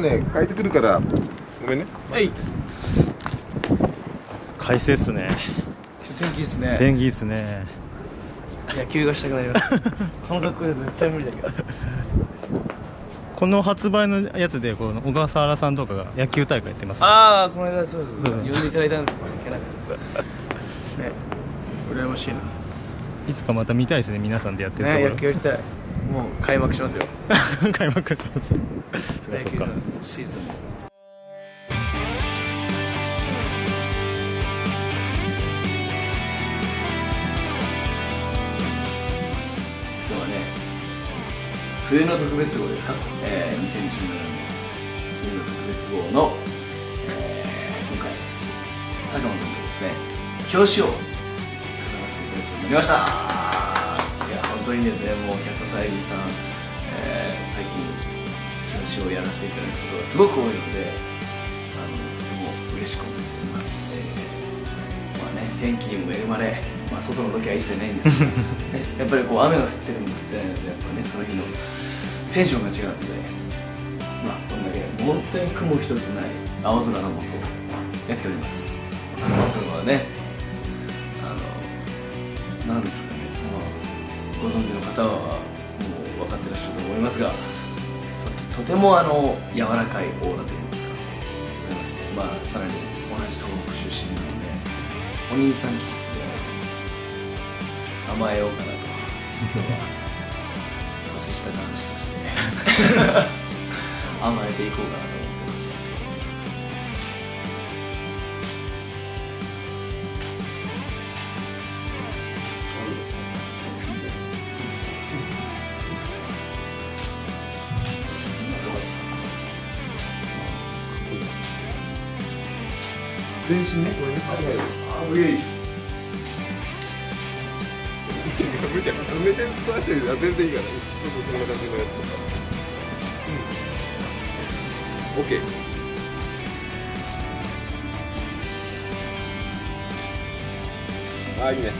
とね変えてくるからごめんね。はい。快晴っすね。天気いいっすね。天気いいっすね。野球がしたくなります。この格好で絶対無理だけど。この発売のやつでこの小笠原さんとかが野球大会やってます、ああこの間そうです、う。ん。呼んでいただいたんですけど行けなくて。ね。羨ましいな。いつかまた見たいですね皆さんでやってるとこねろ、野球やりたいもう開幕しますよ。開幕しましたそっか。シーズン。も今日はね冬の特別号ですか、えー、2017年冬の特別号の、えー、今回高野君とですね表紙を飾らせていただくことになりました本当にですねもうキャスターさゆりさん、えー、最近表紙をやらせていただくことがすごく多いのであのとても嬉しく思っております、えーまあね、天気にも恵まれ、まあ、外のロケは一切ないんですが、ね、やっぱりこう雨が降ってるのも降ってないのでやっぱねその日のテンションが違うのでまあこんだけ本当に雲一つない青空のもとやっております。君はねあのなんですかね、まあ、ご存知の方はもう分かってらっしゃると思いますがととてもあの柔らかいオーラといいますかありますまあさらに同じ東北出身なのでお兄さん気質で甘えようかなと。今日は年下男子として 甘えていこうかなと全身ね。これねあすげえ。目線そらしてる全然いいからそうそうそんな感じのやつとか。うん。OK あいいね。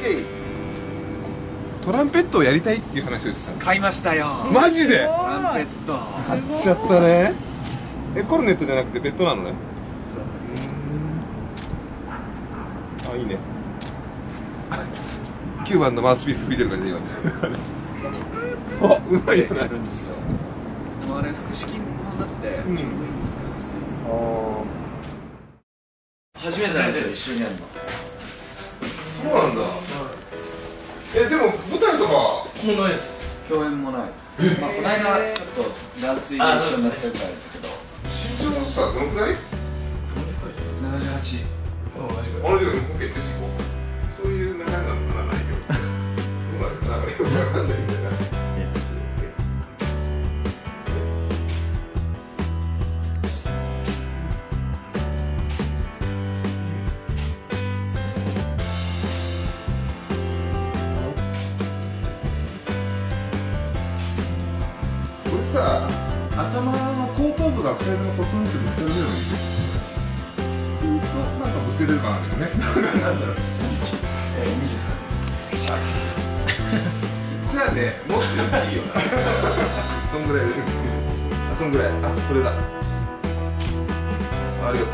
OK トランペットをやりたいっていう話をしてた買いましたよ。マジで？トランペット。買っちゃったねえコルネットじゃなくてペットなのね？あいいね。9番のマウスピース吹いてる感じで今。あうまいよね。やるんですよもうあれ複式版だってちょうどいいんですよ、初めてなんですよ一緒にやるの。そうなんだ。えでも舞台とかもうないです。共演もない。まあこの間ちょっと断水で一緒になったぐらいだけど身長さどのくらい？78同じぐらい OK よし行こう後頭部が2人ともポツンってぶつかるぐらいのいいそうなんかぶつけてるかなけどね。なんだろう。えー、23ですじゃあねもっといいよな。そんぐらいであそんぐらい。あこれだ。ありがとう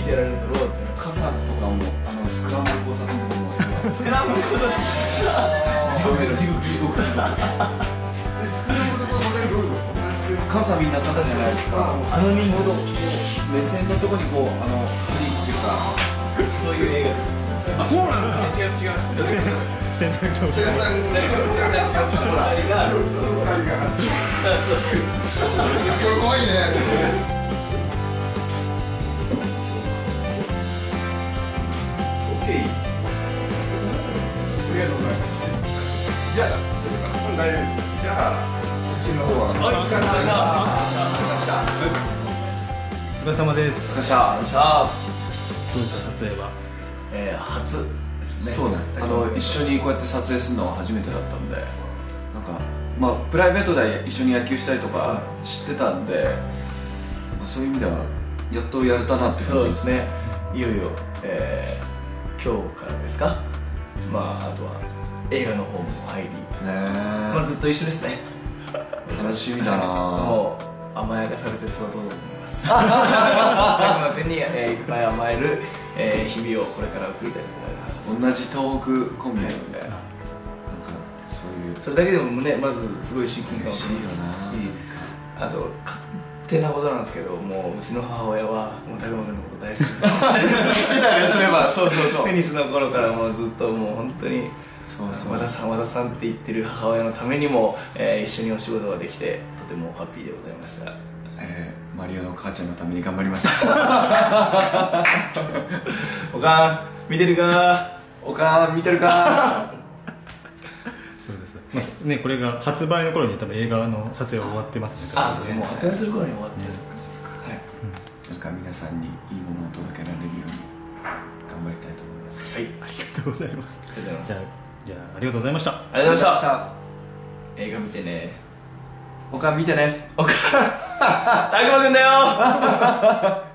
こうやってられるとどうだった傘とかもあのスクランブル交差点とかもスクランブル交差点地獄地獄地獄傘みんなさすじゃないですかあの人ほどこう目線のとこにこうあの振りっていうかそういう映画ですあそうなんだ違う違う洗濯業洗濯物ほらあれがそうそう二人がこれ怖いねははいお疲れ様でしたお疲れ様です。お疲れ様でしたどうですか撮影は？えー、初ですね。そうねあの一緒にこうやって撮影するのは初めてだったんで。なんかまあプライベートで一緒に野球したりとか知ってたんでなんかそういう意味ではやっとやれたなってそうですね。いよいよ、えー、今日からですか？まああとは映画の方も入り、ねまあ、ずっと一緒ですね楽しみだな。もう甘やかされて育とうと思います。拓磨君に、えーいっぱい甘える、えー日々をこれから送りたいと思います。同じ東北コンビなんでなんかそういう。それだけでもねまずすごい親近感を嬉しいよな。あと勝手なことなんですけどもううちの母親はもう拓磨君のこと大好き 言ってたねそういえば。そうそうそうテニスの頃からもうずっともう本当にそうそう。和田さん和田さんって言ってる母親のためにも、えー一緒にお仕事ができてとてもハッピーでございました。えーマリオの母ちゃんのために頑張ります おかん見てるか？おかん見てるか？そうです。ね,、まあ、ねこれが発売の頃に多分映画の撮影は終わってますね。あそうですもう発売する頃に終わってる。はい。なんか皆さんにいいものを届けられるように頑張りたいと思います。はい。ありがとうございます。ありがとうございますじゃあありがとうございました。ありがとうございました。映画見てね。おかん見てね。おかんたくまくんだよ